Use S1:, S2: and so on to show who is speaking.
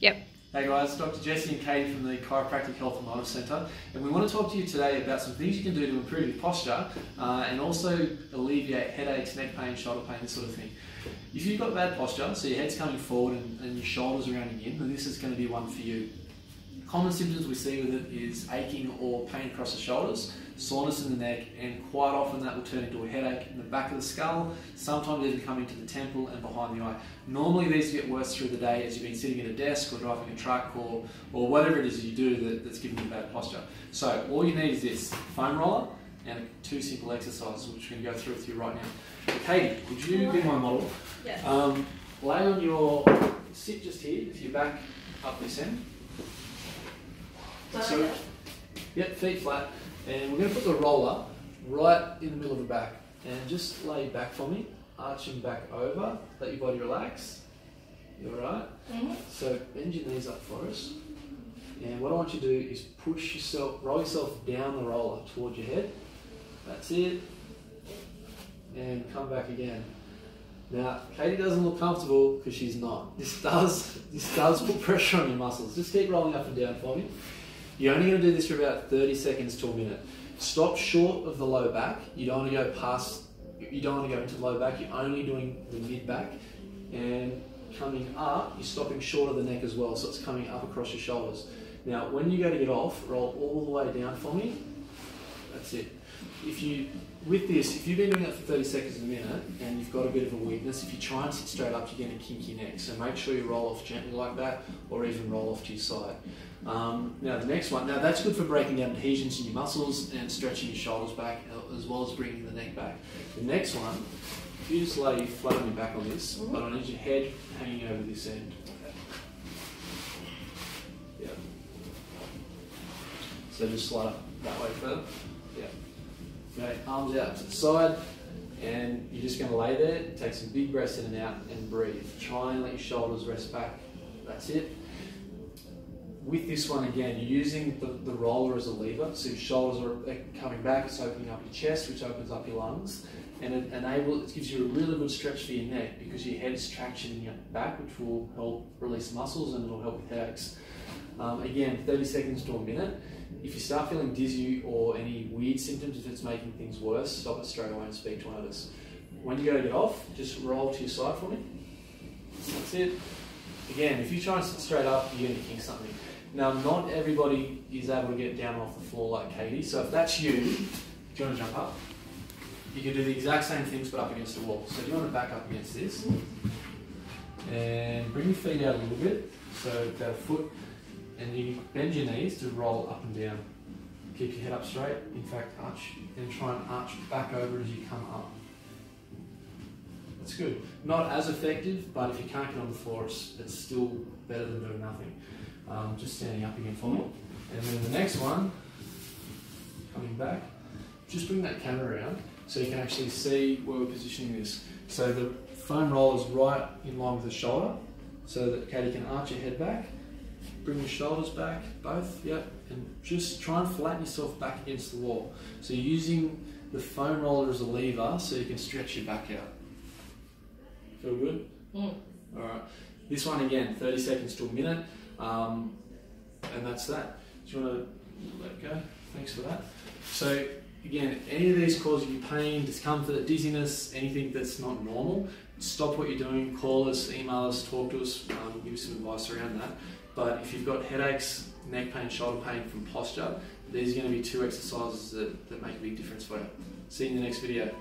S1: Yep.
S2: Hey guys, Dr. Jesse and Katie from the Chiropractic Health and Wellness Centre, and we want to talk to you today about some things you can do to improve your posture uh, and also alleviate headaches, neck pain, shoulder pain, this sort of thing. If you've got bad posture, so your head's coming forward and, and your shoulders are rounding in, then this is going to be one for you. Common symptoms we see with it is aching or pain across the shoulders, soreness in the neck, and quite often that will turn into a headache in the back of the skull, sometimes even coming to the temple and behind the eye. Normally these get worse through the day as you've been sitting at a desk or driving a truck or, or whatever it is you do that, that's giving you bad posture. So all you need is this foam roller and two simple exercises which we're going to go through with you right now. Katie, would you be my model?
S1: Yes.
S2: Um, lay on your, sit just here with your back up this end. So, yep, feet flat. And we're going to put the roller right in the middle of the back. And just lay back for me, arching back over. Let your body relax. You alright?
S1: Mhm.
S2: So bend your knees up for us. And what I want you to do is push yourself, roll yourself down the roller towards your head. That's it. And come back again. Now, Katie doesn't look comfortable because she's not. This does this does put pressure on your muscles. Just keep rolling up and down for me. You're only going to do this for about 30 seconds to a minute. Stop short of the low back. You don't want to go past. You don't want to go into the low back. You're only doing the mid back, and coming up, you're stopping short of the neck as well. So it's coming up across your shoulders. Now, when you go to get off, roll all the way down for me. That's it. If you with this, if you've been doing that for 30 seconds a minute and you've got a bit of a weakness, if you try and sit straight up, you're going to kink your neck. So make sure you roll off gently like that or even roll off to your side. Um, now the next one, now that's good for breaking down adhesions in your muscles and stretching your shoulders back uh, as well as bringing the neck back. The next one, if you just lay flat on your back on this, but I need your head hanging over this end. Yeah. So just slide up that way further. Yeah. Okay, arms out to the side, and you're just going to lay there, take some big breaths in and out, and breathe. Try and let your shoulders rest back. That's it. With this one again, you're using the, the roller as a lever, so your shoulders are coming back, it's opening up your chest, which opens up your lungs, and it enables, it gives you a really good stretch for your neck because your head is traction in your back, which will help release muscles and it'll help with headaches. Um, again, 30 seconds to a minute. If you start feeling dizzy or any weird symptoms, if it's making things worse, stop it straight away and speak to one of us. When you go to get off, just roll to your side for me. That's it. Again, if you try and sit straight up, you're going to kink something. Now, not everybody is able to get down off the floor like Katie, so if that's you, do you want to jump up? You can do the exact same things but up against the wall. So do you want to back up against this? And bring your feet out a little bit, so a foot and you bend your knees to roll up and down. Keep your head up straight, in fact, arch, and try and arch back over as you come up. That's good. Not as effective, but if you can't get on the floor, it's, it's still better than doing nothing. Um, just standing up again for me. And then the next one, coming back, just bring that camera around so you can actually see where we're positioning this. So the foam roll is right in line with the shoulder, so that Katie can arch your head back bring your shoulders back, both, yep, and just try and flatten yourself back against the wall. So using the foam roller as a lever so you can stretch your back out. Feel good?
S1: Mm.
S2: Alright, this one again, 30 seconds to a minute, um, and that's that. Do you want to let go? Thanks for that. So again, any of these cause you pain, discomfort, dizziness, anything that's not normal, stop what you're doing, call us, email us, talk to us, um, give us some advice around that. But if you've got headaches, neck pain, shoulder pain from posture, these are going to be two exercises that, that make a big difference for you. See you in the next video.